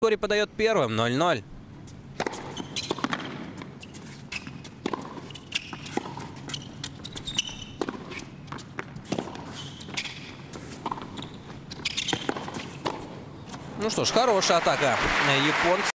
Кори подает первым, 0-0. Ну что ж, хорошая атака японцев.